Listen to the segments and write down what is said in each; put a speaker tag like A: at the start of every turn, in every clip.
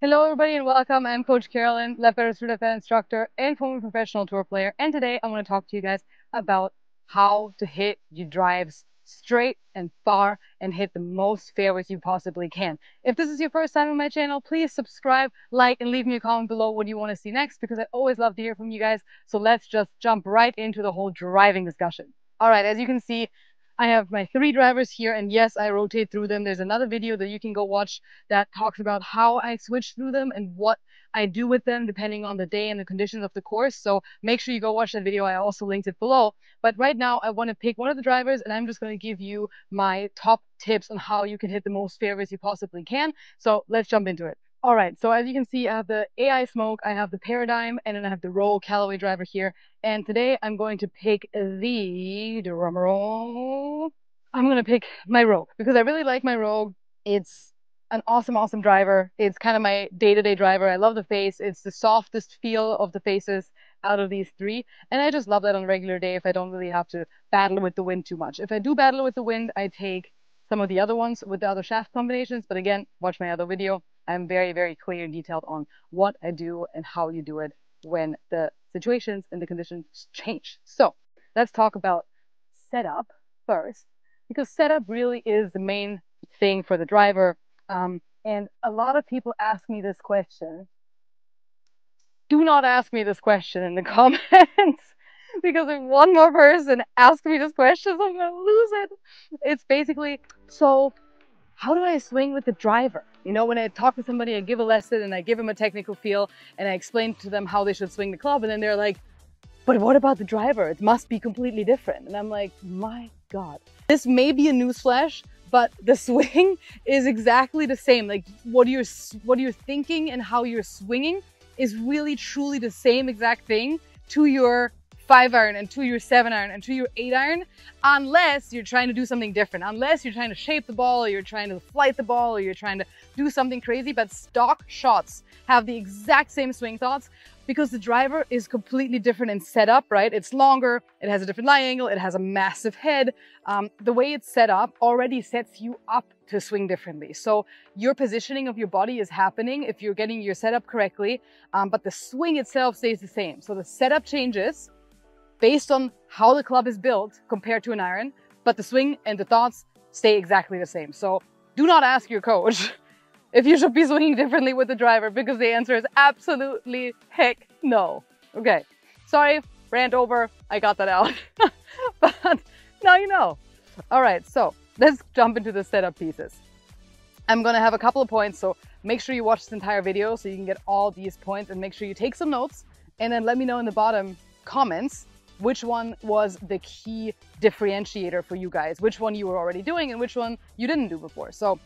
A: Hello everybody and welcome. I'm Coach Carolin, left better student instructor and former professional tour player. And today I want to talk to you guys about how to hit your drives straight and far and hit the most fairways you possibly can. If this is your first time on my channel, please subscribe, like, and leave me a comment below what you want to see next because I always love to hear from you guys. So let's just jump right into the whole driving discussion. All right, as you can see, I have my three drivers here and yes, I rotate through them. There's another video that you can go watch that talks about how I switch through them and what I do with them depending on the day and the conditions of the course. So make sure you go watch that video. I also linked it below. But right now I want to pick one of the drivers and I'm just going to give you my top tips on how you can hit the most fairways you possibly can. So let's jump into it. All right, so as you can see, I have the AI Smoke, I have the Paradym, and then I have the Rogue Callaway driver here. And today I'm going to pick the drumroll. I'm going to pick my Rogue because I really like my Rogue. It's an awesome, awesome driver. It's kind of my day-to-day -day driver. I love the face. It's the softest feel of the faces out of these three. And I just love that on a regular day if I don't really have to battle with the wind too much. If I do battle with the wind, I take some of the other ones with the other shaft combinations. But again, watch my other video. I'm very, very clear and detailed on what I do and how you do it when the situations and the conditions change. So let's talk about setup first, because setup really is the main thing for the driver. Um, and a lot of people ask me this question. Do not ask me this question in the comments because if one more person asks me this question, I'm going to lose it. It's basically so how do I swing with the driver? You know, when I talk to somebody, I give a lesson and I give them a technical feel and I explain to them how they should swing the club. And then they're like, but what about the driver? It must be completely different. And I'm like, my God. This may be a newsflash, but the swing is exactly the same. Like what you're, what you're thinking and how you're swinging is really truly the same exact thing to your five iron and to your seven iron and to your eight iron, unless you're trying to do something different, unless you're trying to shape the ball or you're trying to flight the ball or you're trying to do something crazy. But stock shots have the exact same swing thoughts because the driver is completely different in setup, right? It's longer, it has a different lie angle, it has a massive head. Um, the way it's set up already sets you up to swing differently. So your positioning of your body is happening if you're getting your setup correctly, um, but the swing itself stays the same. So the setup changes, based on how the club is built compared to an iron, but the swing and the thoughts stay exactly the same. So do not ask your coach if you should be swinging differently with the driver because the answer is absolutely heck no. Okay, sorry, rant over, I got that out. but now you know. All right, so let's jump into the setup pieces. I'm gonna have a couple of points, so make sure you watch this entire video so you can get all these points and make sure you take some notes and then let me know in the bottom comments which one was the key differentiator for you guys, which one you were already doing and which one you didn't do before. So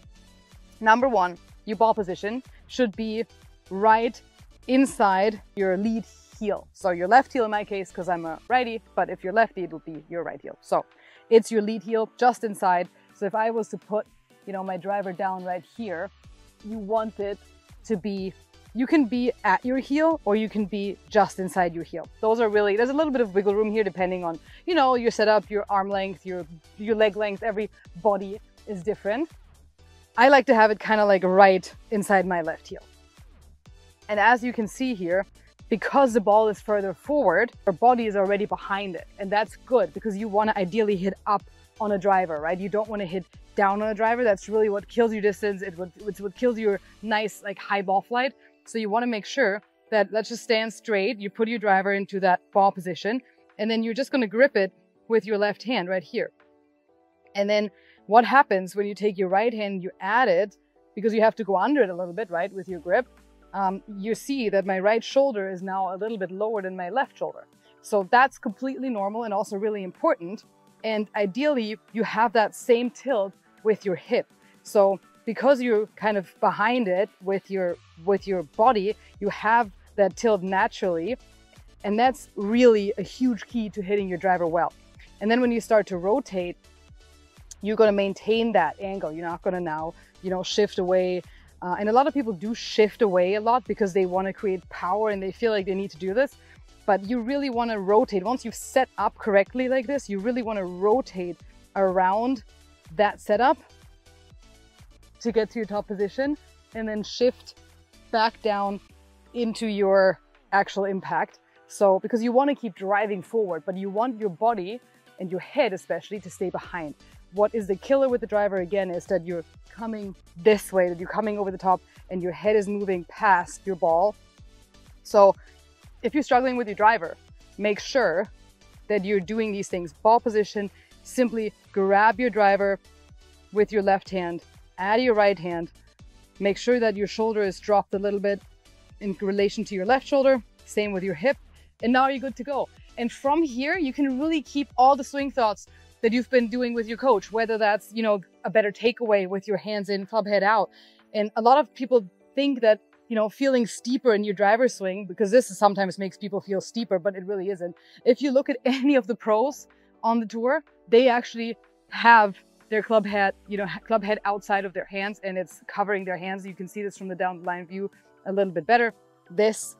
A: number one, your ball position should be right inside your lead heel. So your left heel in my case, because I'm a righty, but if you're lefty, it will be your right heel. So it's your lead heel just inside. So if I was to put, you know, my driver down right here, you want it to be you can be at your heel or you can be just inside your heel. Those are really, there's a little bit of wiggle room here depending on, you know, your setup, your arm length, your, your leg length, every body is different. I like to have it kind of like right inside my left heel. And as you can see here, because the ball is further forward, your body is already behind it. And that's good because you want to ideally hit up on a driver, right? You don't want to hit down on a driver. That's really what kills your distance. It, it's what kills your nice like high ball flight. So you want to make sure that let's just stand straight. You put your driver into that ball position and then you're just going to grip it with your left hand right here. And then what happens when you take your right hand, you add it because you have to go under it a little bit, right, with your grip. Um, you see that my right shoulder is now a little bit lower than my left shoulder. So that's completely normal and also really important. And ideally, you have that same tilt with your hip. So because you're kind of behind it with your with your body, you have that tilt naturally. And that's really a huge key to hitting your driver well. And then when you start to rotate, you're going to maintain that angle. You're not going to now, you know, shift away. Uh, and a lot of people do shift away a lot because they want to create power and they feel like they need to do this. But you really want to rotate. Once you've set up correctly like this, you really want to rotate around that setup to get to your top position and then shift back down into your actual impact. So, because you want to keep driving forward, but you want your body and your head especially to stay behind. What is the killer with the driver again is that you're coming this way, that you're coming over the top and your head is moving past your ball. So if you're struggling with your driver, make sure that you're doing these things. Ball position, simply grab your driver with your left hand, add your right hand, make sure that your shoulder is dropped a little bit in relation to your left shoulder, same with your hip, and now you're good to go. And from here, you can really keep all the swing thoughts that you've been doing with your coach, whether that's, you know, a better takeaway with your hands in, club head out. And a lot of people think that, you know, feeling steeper in your driver swing, because this sometimes makes people feel steeper, but it really isn't. If you look at any of the pros on the tour, they actually have their club head, you know, club head outside of their hands and it's covering their hands. You can see this from the down line view a little bit better. This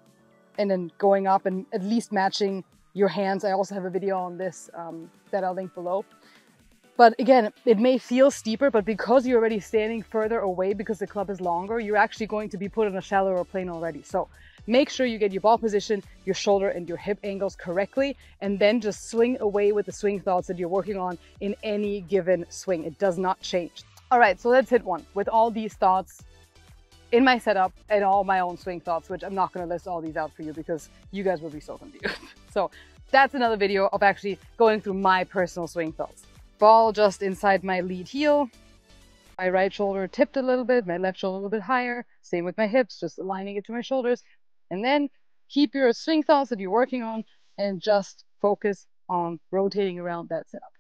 A: and then going up and at least matching your hands. I also have a video on this um, that I'll link below. But again, it may feel steeper, but because you're already standing further away because the club is longer, you're actually going to be put on a shallower plane already. So make sure you get your ball position, your shoulder and your hip angles correctly, and then just swing away with the swing thoughts that you're working on in any given swing. It does not change. All right, so let's hit one with all these thoughts in my setup and all my own swing thoughts, which I'm not going to list all these out for you because you guys will be so confused. so that's another video of actually going through my personal swing thoughts. Ball just inside my lead heel. My right shoulder tipped a little bit, my left shoulder a little bit higher. Same with my hips, just aligning it to my shoulders. And then keep your swing thoughts that you're working on and just focus on rotating around that setup.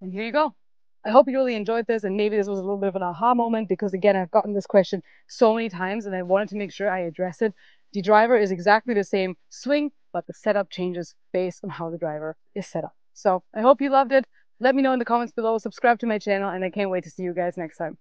A: And here you go. I hope you really enjoyed this and maybe this was a little bit of an aha moment because again, I've gotten this question so many times and I wanted to make sure I address it. The driver is exactly the same swing, but the setup changes based on how the driver is set up. So I hope you loved it. Let me know in the comments below, subscribe to my channel, and I can't wait to see you guys next time.